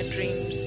my dreams.